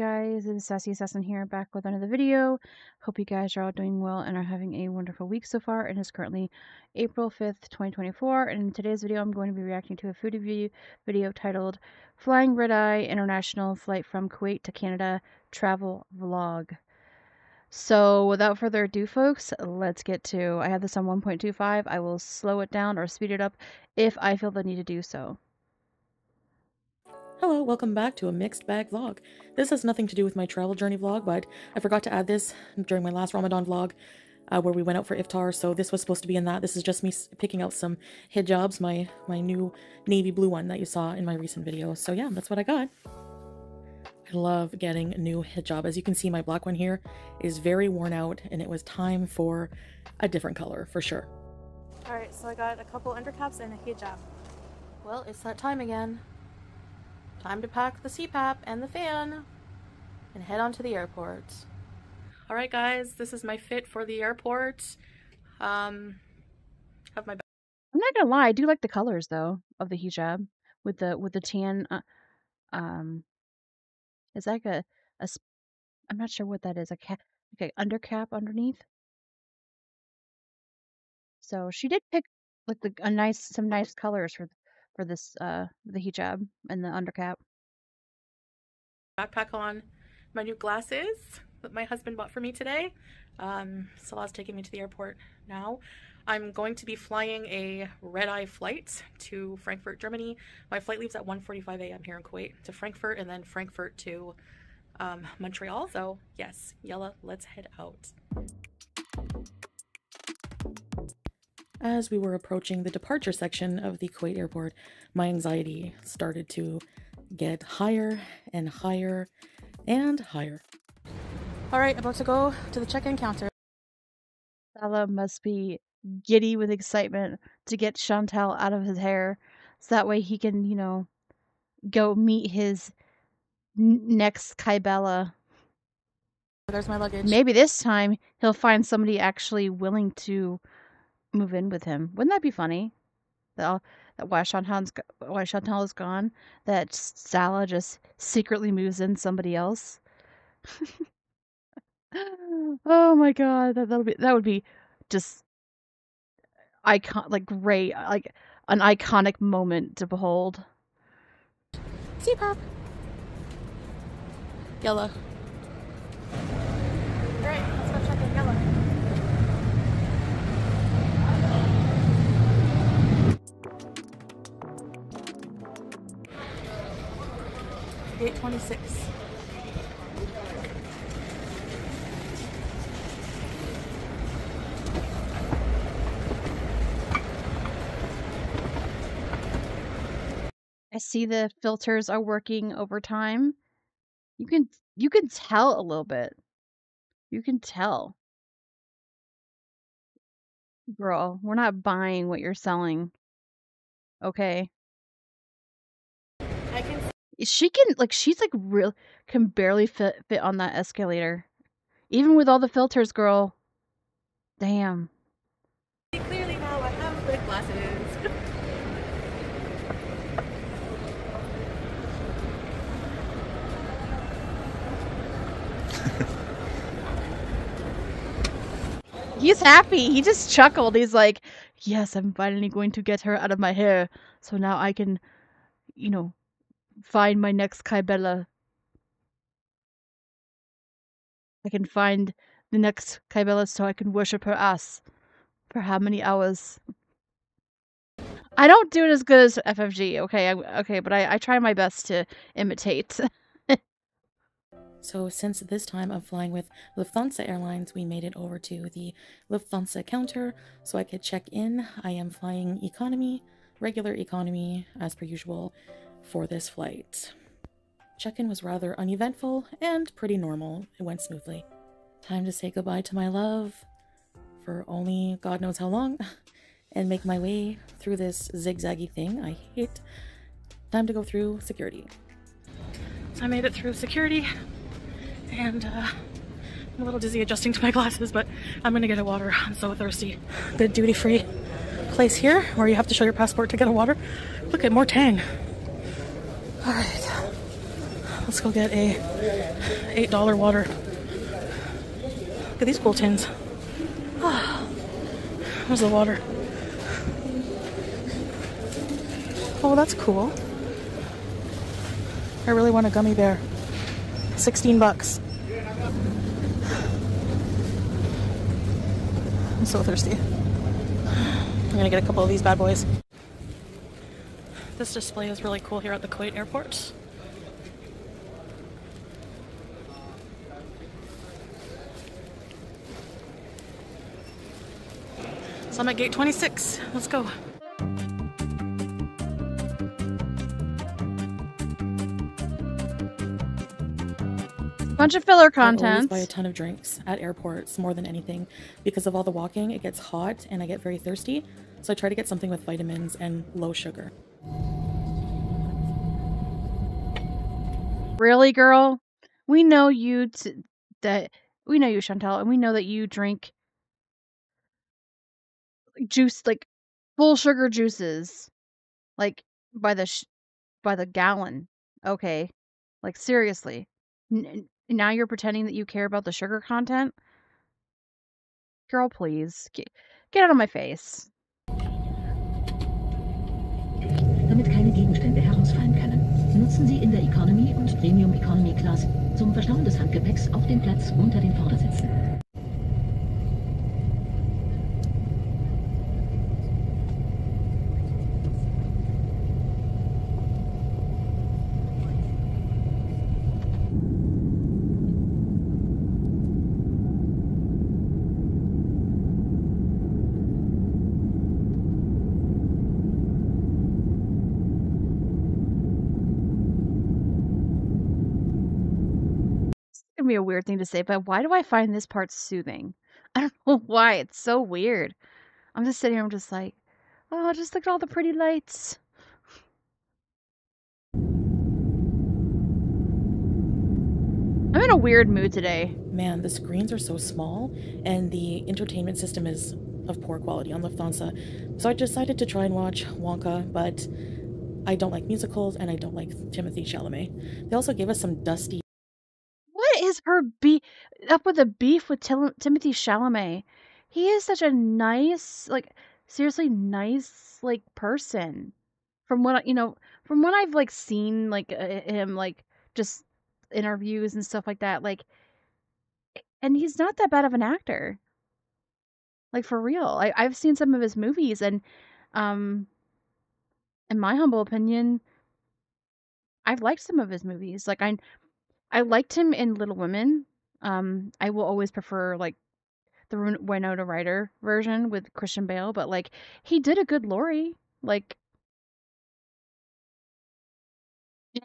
guys, it is Sassy Assassin here, back with another video. Hope you guys are all doing well and are having a wonderful week so far. It is currently April 5th, 2024, and in today's video I'm going to be reacting to a food review video titled Flying Red Eye International Flight from Kuwait to Canada Travel Vlog. So without further ado folks, let's get to, I have this on 1.25, I will slow it down or speed it up if I feel the need to do so. Hello, welcome back to a mixed bag vlog. This has nothing to do with my travel journey vlog, but I forgot to add this during my last Ramadan vlog uh, where we went out for iftar, so this was supposed to be in that. This is just me picking out some hijabs, my, my new navy blue one that you saw in my recent video. So yeah, that's what I got. I love getting a new hijab. As you can see, my black one here is very worn out, and it was time for a different color, for sure. Alright, so I got a couple undercaps and a hijab. Well, it's that time again. Time to pack the CPAP and the fan and head on to the airport. All right, guys, this is my fit for the airport. Um, have my. I'm not gonna lie, I do like the colors though of the hijab with the with the tan. Uh, um, it's like a a. I'm not sure what that is. A cap, an undercap underneath. So she did pick like the a nice some nice colors for for this uh the hijab and the undercap. Backpack on, my new glasses that my husband bought for me today. Um, Salah's taking me to the airport now. I'm going to be flying a red-eye flight to Frankfurt, Germany. My flight leaves at 1.45 a.m. here in Kuwait to Frankfurt and then Frankfurt to um, Montreal. So yes, Yella, let's head out. As we were approaching the departure section of the Kuwait airport, my anxiety started to get higher and higher and higher. All right, about to go to the check-in counter. Salah must be giddy with excitement to get Chantal out of his hair so that way he can, you know, go meet his next Kybella. There's my luggage. Maybe this time he'll find somebody actually willing to move in with him. Wouldn't that be funny? That, that while Chantal's while Chantal is gone, that Salah just secretly moves in somebody else. oh my god, that that'll be that would be just icon like great like an iconic moment to behold. See pop. Yellow. Gate 26. I see the filters are working over time. You can you can tell a little bit. You can tell. Girl, we're not buying what you're selling. Okay she can like she's like real can barely fit fit on that escalator, even with all the filters, girl. Damn. Clearly now I have good glasses. He's happy. He just chuckled. He's like, "Yes, I'm finally going to get her out of my hair, so now I can, you know, find my next Kybella. I can find the next Kybella so I can worship her ass for how many hours. I don't do it as good as FFG, okay, I, okay, but I, I try my best to imitate. so since this time I'm flying with Lufthansa Airlines, we made it over to the Lufthansa counter so I could check in. I am flying economy, regular economy, as per usual for this flight. Check-in was rather uneventful and pretty normal. It went smoothly. Time to say goodbye to my love for only God knows how long and make my way through this zigzaggy thing I hate. Time to go through security. So I made it through security and uh, I'm a little dizzy adjusting to my glasses, but I'm gonna get a water. I'm so thirsty. Good duty-free place here where you have to show your passport to get a water. Look at more Tang. Alright, Let's go get a $8 water. Look at these cool tins. Ah, there's the water. Oh, that's cool. I really want a gummy bear. 16 bucks. I'm so thirsty. I'm gonna get a couple of these bad boys. This display is really cool here at the Kuwait airport. So I'm at gate 26. Let's go. Bunch of filler content. I buy a ton of drinks at airports more than anything because of all the walking. It gets hot and I get very thirsty, so I try to get something with vitamins and low sugar. Really, girl? We know you t- that we know you, Chantal, and we know that you drink juice like full sugar juices, like by the sh- by the gallon. Okay, like seriously. N- now you're pretending that you care about the sugar content. Girl, please get, get out of my face. Damit keine Gegenstände nutzen Sie in der Economy und Premium Economy Class zum Verstauen des Handgepäcks auch den Platz unter den Vordersitzen. Be a weird thing to say, but why do I find this part soothing? I don't know why. It's so weird. I'm just sitting here, I'm just like, oh, just look at all the pretty lights. I'm in a weird mood today. Man, the screens are so small and the entertainment system is of poor quality on Lufthansa. So I decided to try and watch Wonka, but I don't like musicals and I don't like Timothée Chalamet. They also gave us some dusty her be up with the beef with Timothée Chalamet? He is such a nice, like seriously nice, like person. From what you know, from what I've like seen, like uh, him, like just interviews and stuff like that, like, and he's not that bad of an actor. Like for real, I I've seen some of his movies, and um, in my humble opinion, I've liked some of his movies. Like I I liked him in Little Women. Um, I will always prefer like the Winona Ryder version with Christian Bale, but like he did a good Laurie. Like,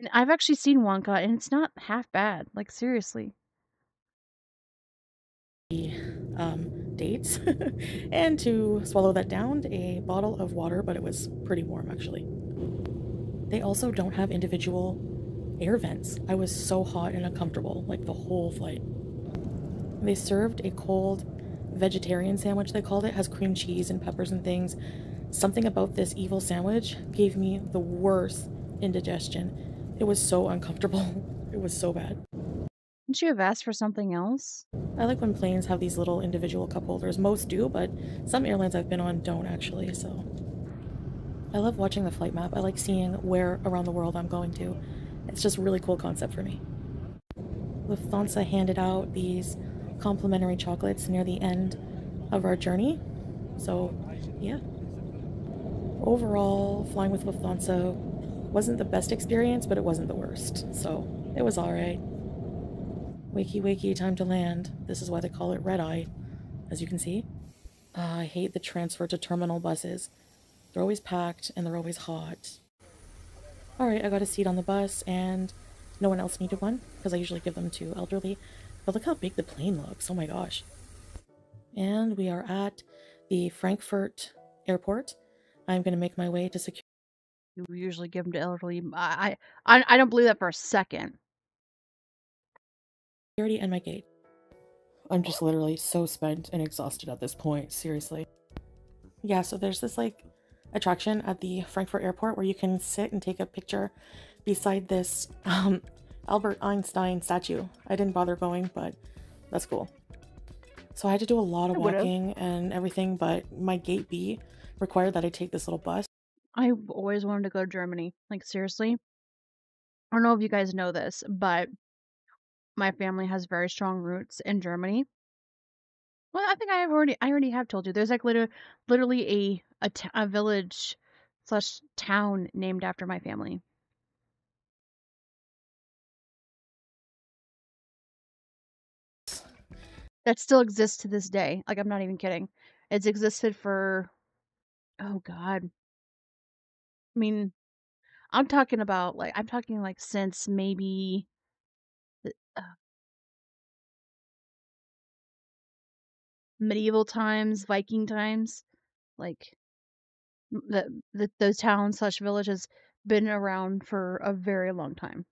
and I've actually seen Wonka, and it's not half bad. Like seriously. um, dates and to swallow that down a bottle of water but it was pretty warm actually they also don't have individual air vents i was so hot and uncomfortable like the whole flight they served a cold vegetarian sandwich they called it has cream cheese and peppers and things something about this evil sandwich gave me the worst indigestion it was so uncomfortable it was so bad Wouldn't you have asked for something else? I like when planes have these little individual cup holders. Most do, but some airlines I've been on don't actually, so. I love watching the flight map. I like seeing where around the world I'm going to. It's just a really cool concept for me. Lufthansa handed out these complimentary chocolates near the end of our journey. So, yeah. Overall, flying with Lufthansa wasn't the best experience, but it wasn't the worst. So, it was alright. Wakey, wakey, time to land. This is why they call it red eye, as you can see. Ah, I hate the transfer to terminal buses. They're always packed and they're always hot. Alright, I got a seat on the bus and no one else needed one because I usually give them to elderly. But look how big the plane looks. Oh my gosh. And we are at the Frankfurt airport. I'm going to make my way to security. You usually give them to elderly. I I I don't believe that for a second. security and my gate. I'm just literally so spent and exhausted at this point, seriously. Yeah, so there's this like attraction at the Frankfurt airport where you can sit and take a picture beside this um Albert Einstein statue. I didn't bother going, but that's cool. So I had to do a lot of walking and everything, but my gate B required that I take this little bus. I've always wanted to go to Germany. Like seriously. I don't know if you guys know this, but my family has very strong roots in Germany. Well, I think I have already I already have told you. There's like literally literally a a, t- a village slash town named after my family. That still exists to this day. Like I'm not even kidding. It's existed for oh god. I mean, I'm talking about like I'm talking like since maybe medieval times, Viking times, like m- the, the those towns slash villages been around for a very long time.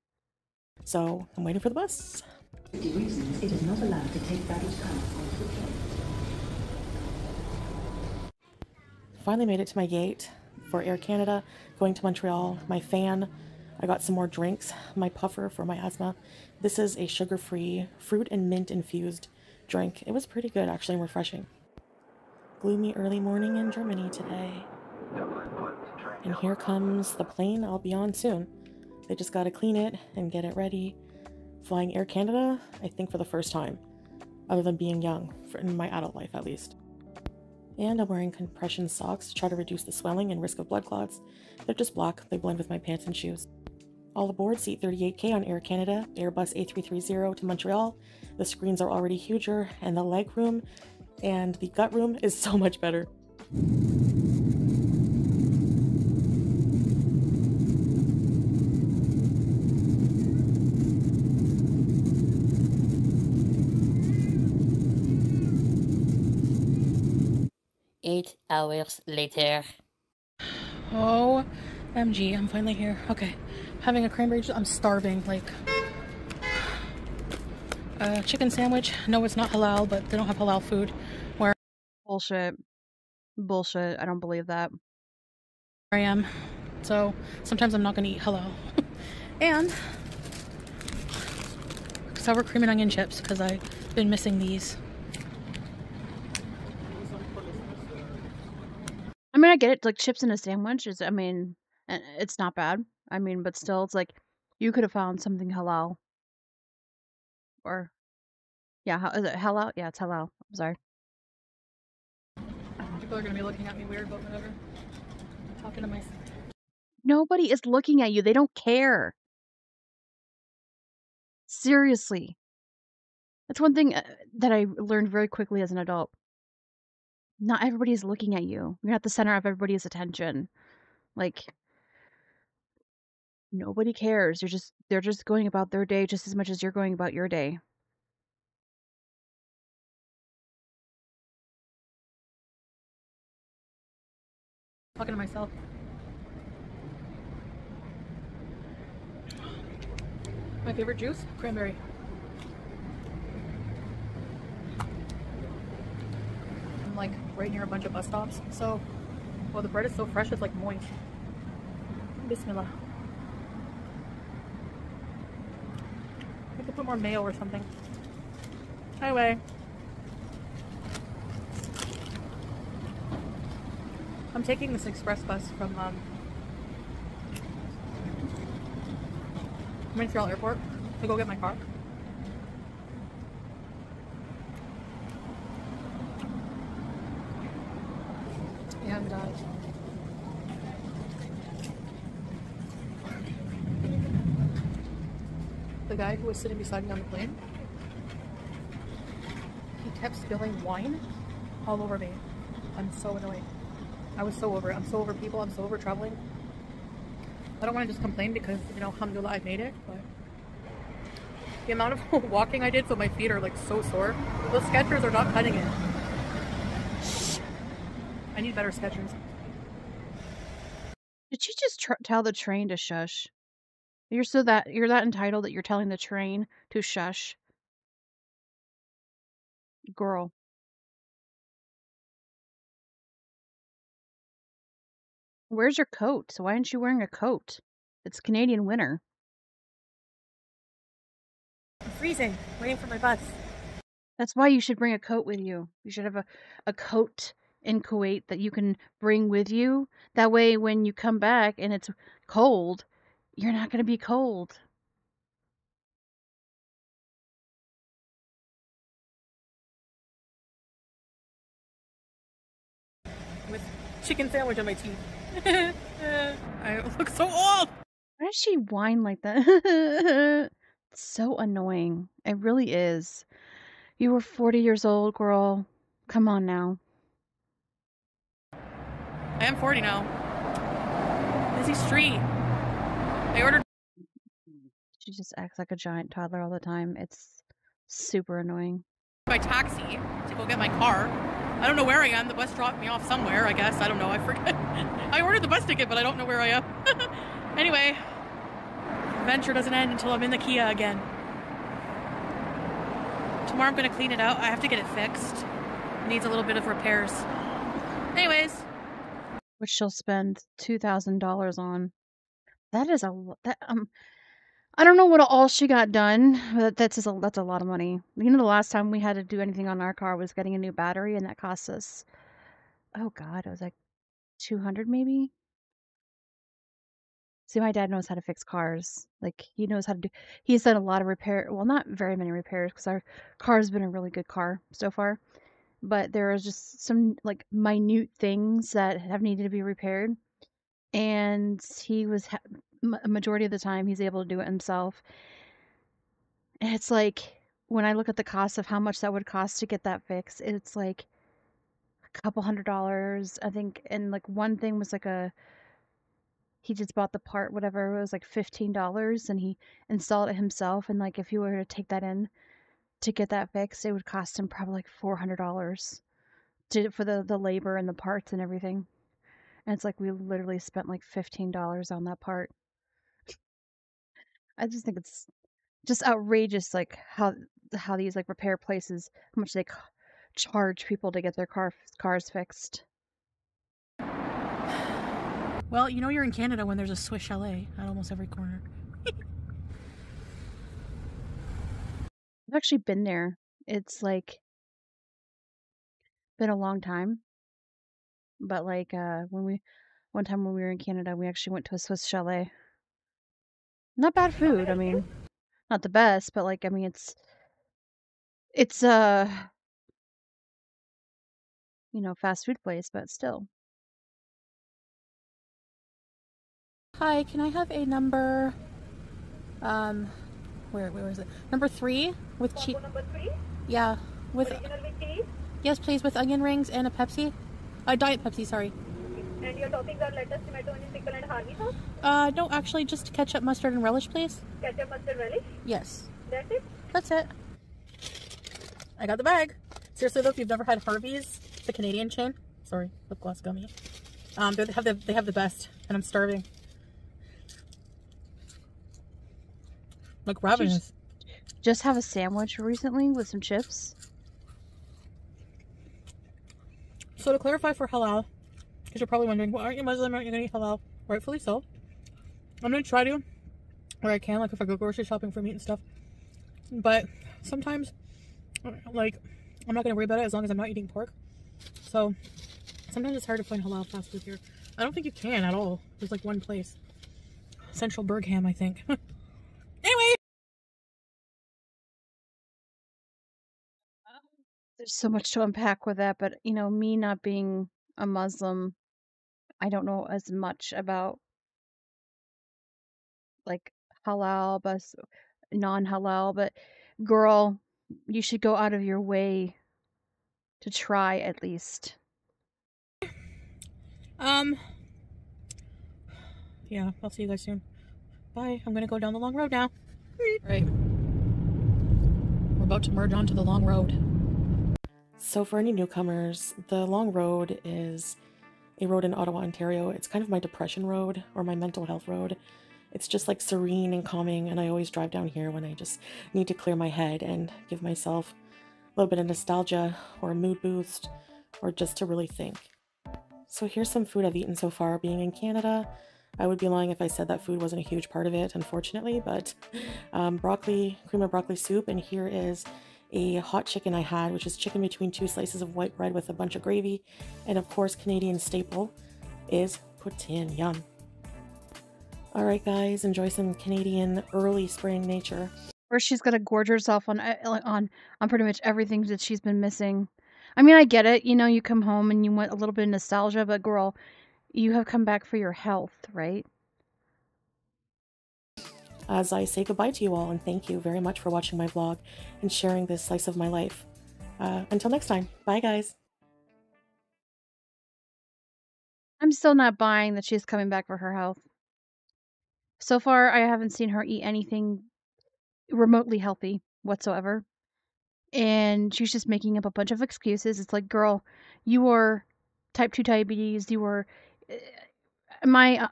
So I'm waiting for the bus. The reasons it is not allowed to take baggage cards onto the plane. Finally made it to my gate for Air Canada, going to Montreal. My fan, I got some more drinks. My puffer for my asthma. This is a sugar free, fruit and mint infused drink. It was pretty good, actually, and refreshing. Gloomy early morning in Germany today. And here comes the plane I'll be on soon. They just gotta clean it and get it ready. Flying Air Canada, I think for the first time, other than being young, in my adult life at least. And I'm wearing compression socks to try to reduce the swelling and risk of blood clots. They're just black, they blend with my pants and shoes. All aboard seat 38K on Air Canada, Airbus A330 to Montreal. The screens are already huger, and the leg room and the gut room is so much better. Eight hours later. Oh, MG, I'm finally here. Okay, having a cranberry juice. I'm starving. Like, a chicken sandwich. No, it's not halal, but they don't have halal food. Where Bullshit. Bullshit. I don't believe that. I am, so sometimes I'm not gonna eat halal. and sour cream and onion chips because I've been missing these. I mean, I get it. Like chips in a sandwich is. I mean, uh, it's not bad. I mean, but still, it's like you could have found something halal. Or, yeah, how, is it halal? Yeah, it's halal. I'm sorry. People are gonna be looking at me weird, but whatever. I'm talking to myself. Nobody is looking at you. They don't care. Seriously. That's one thing uh, that I learned very quickly as an adult. Not everybody is looking at you. You're not the center of everybody's attention. Like nobody cares. You're just they're just going about their day just as much as you're going about your day. Talking to myself. My favorite juice? Cranberry. I'm like right near a bunch of bus stops. So, well, the bread is so fresh, it's like moist. Bismillah. I could put more mayo or something. Anyway. I'm taking this express bus from um, Montreal Airport to go get my car. And uh, the guy who was sitting beside me on the plane, he kept spilling wine all over me. I'm so annoyed. I was so over it. I'm so over people. I'm so over traveling. I don't want to just complain because, you know, alhamdulillah, I made it, but the amount of walking I did, so my feet are like so sore. Those Skechers are not cutting it. I need better Skechers. Did you just tell the train to shush? You're so that you're that entitled that you're telling the train to shush. Girl. Where's your coat? So why aren't you wearing a coat? It's Canadian winter. I'm freezing, waiting for my bus. That's why you should bring a coat with you. You should have a, a coat in Kuwait that you can bring with you. That way, when you come back and it's cold, you're not going to be cold. With chicken sandwich on my teeth. I look so old! Why does she whine like that? it's so annoying. It really is. You were 40 years old, girl. Come on now. I am 40 now. Busy street. I ordered She just acts like a giant toddler all the time. It's super annoying. my taxi to go get my car. I don't know where I am. The bus dropped me off somewhere, I guess. I don't know. I forget. I ordered the bus ticket, but I don't know where I am. anyway, adventure doesn't end until I'm in the Kia again. Tomorrow I'm going to clean it out. I have to get it fixed. It needs a little bit of repairs. Anyways, Which she'll spend $2,000 on. That is a that um I don't know what all she got done, but that's just a that's a lot of money. You know the last time we had to do anything on our car was getting a new battery and that cost us oh god, it was like 200 maybe. See, my dad knows how to fix cars. Like he knows how to do. He's done a lot of repair. Well, not very many repairs because our car's been a really good car so far. But there are just some like minute things that have needed to be repaired, and he was ha- majority of the time he's able to do it himself. And it's like when I look at the cost of how much that would cost to get that fixed, it's like a couple hundred dollars, I think. And like one thing was like a he just bought the part, whatever, it was like fifteen dollars, and he installed it himself. And like if you were to take that in to get that fixed, it would cost him probably like four hundred dollars to for the the labor and the parts and everything. And it's like we literally spent like fifteen dollars on that part. I just think it's just outrageous, like how how these like repair places, how much they charge people to get their car cars fixed. well, you know you're in Canada when there's a Swiss chalet at almost every corner. I've actually been there. It's like been a long time, but like uh when we one time when we were in Canada, we actually went to a Swiss chalet. Not bad food. I mean, not the best, but like I mean, it's it's uh you know fast food place, but still. Hi, can I have a number? Um, where where is it? Number three with cheese. Number three, Yeah, with original with cheese, yes, please, with onion rings and a Pepsi. A diet Pepsi, sorry. And your toppings are lettuce, tomato, onion, pickle, and Harvey sauce. Uh, no, actually, just ketchup, mustard, and relish, please. Ketchup, mustard, relish. Yes, That's it. that's it. I got the bag. Seriously though, if you've never had Harvey's, the Canadian chain, sorry, lip gloss gummy. Um, they have the they have the best, and I'm starving. Like ravenous. Just have a sandwich recently with some chips. So to clarify for halal, because you're probably wondering, well, aren't you Muslim? Aren't you gonna eat halal? Rightfully so. I'm gonna try to, where I can, like if I go grocery shopping for meat and stuff. But sometimes, like, I'm not gonna worry about it as long as I'm not eating pork. So sometimes it's hard to find halal fast food here. I don't think you can at all. There's like one place, Central Bergham, I think. anyway. There's so much to unpack with that, but you know, me not being a Muslim, I don't know as much about like halal, but non-halal, but girl, you should go out of your way to try at least. Um. Yeah, I'll see you guys soon. Bye. I'm gonna go down the long road now. Right. We're about to merge onto the long road. So, for any newcomers, the long road is a road in Ottawa, Ontario. It's kind of my depression road or my mental health road. It's just like serene and calming, and I always drive down here when I just need to clear my head and give myself a little bit of nostalgia or a mood boost or just to really think. So here's some food I've eaten so far being in Canada. I would be lying if I said that food wasn't a huge part of it, unfortunately. But um, broccoli, cream of broccoli soup, and here is a hot chicken I had, which is chicken between two slices of white bread with a bunch of gravy. And of course, Canadian staple is poutine. Yum. All right, guys, enjoy some Canadian early spring nature. Or she's gonna gorge herself on uh, on on pretty much everything that she's been missing. I mean, I get it. You know, you come home and you want a little bit of nostalgia, but girl, you have come back for your health, right? As I say goodbye to you all, and thank you very much for watching my vlog and sharing this slice of my life. Uh, until next time, bye guys. I'm still not buying that she's coming back for her health. So far, I haven't seen her eat anything remotely healthy whatsoever. And she's just making up a bunch of excuses. It's like, girl, you are type 2 diabetes. You are, my, uh,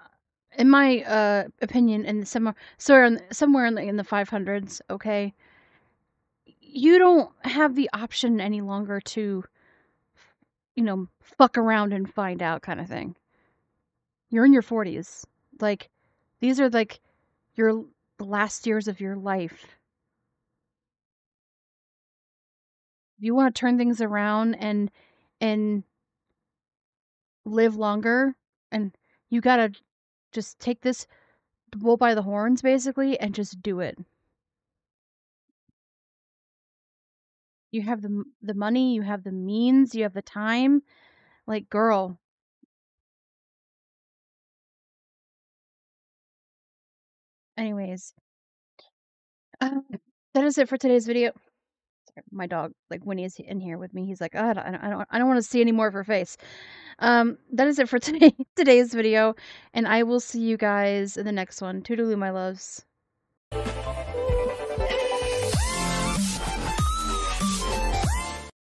in my uh, opinion, and somewhere, somewhere in, somewhere in the, in the 500s, okay? You don't have the option any longer to, you know, fuck around and find out kind of thing. You're in your 40s. Like, these are like your last years of your life. If you want to turn things around and and live longer and you got to just take this bull by the horns basically and just do it. You have the the money, you have the means, you have the time. Like girl, Anyways, um, that is it for today's video. Sorry, my dog, like when he's in here with me, he's like, oh, I don't, I don't, I don't want to see any more of her face. Um, that is it for today, today's video, and I will see you guys in the next one. Toodaloo, my loves.